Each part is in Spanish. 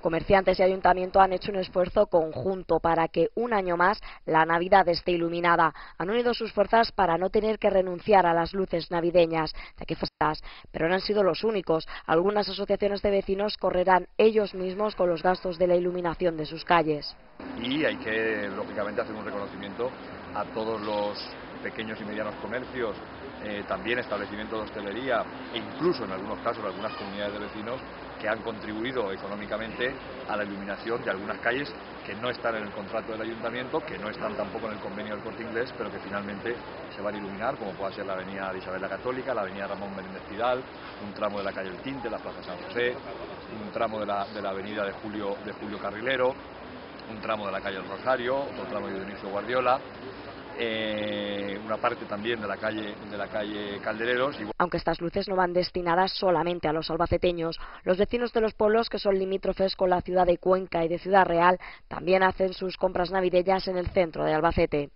Comerciantes y ayuntamiento han hecho un esfuerzo conjunto para que un año más la Navidad esté iluminada. Han unido sus fuerzas para no tener que renunciar a las luces navideñas, pero no han sido los únicos. Algunas asociaciones de vecinos correrán ellos mismos con los gastos de la iluminación de sus calles. Y hay que, lógicamente, hacer un reconocimiento a todos los pequeños y medianos comercios, eh, también establecimientos de hostelería e incluso en algunos casos algunas comunidades de vecinos que han contribuido económicamente a la iluminación de algunas calles que no están en el contrato del ayuntamiento, que no están tampoco en el convenio del corte inglés, pero que finalmente se van a iluminar, como puede ser la avenida Isabel la Católica, la avenida Ramón Menéndez Pidal, un tramo de la calle El Tinte, la Plaza San José, un tramo de la, de la avenida de Julio, de Julio Carrilero, un tramo de la calle El Rosario, otro tramo de Dionisio Guardiola, eh, una parte también de la calle de la calle Caldereros. Aunque estas luces no van destinadas solamente a los albaceteños, los vecinos de los pueblos que son limítrofes con la ciudad de Cuenca y de Ciudad Real también hacen sus compras navideñas en el centro de Albacete.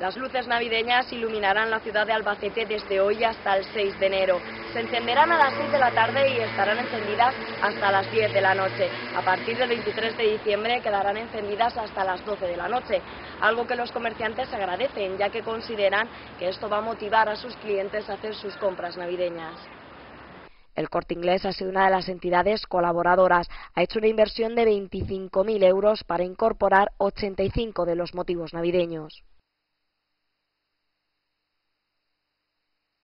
Las luces navideñas iluminarán la ciudad de Albacete desde hoy hasta el 6 de enero. Se encenderán a las 6 de la tarde y estarán encendidas hasta las 10 de la noche. A partir del 23 de diciembre quedarán encendidas hasta las 12 de la noche, algo que los comerciantes agradecen ya que consideran que esto va a motivar a sus clientes a hacer sus compras navideñas. El Corte Inglés ha sido una de las entidades colaboradoras. Ha hecho una inversión de 25.000 euros para incorporar 85 de los motivos navideños.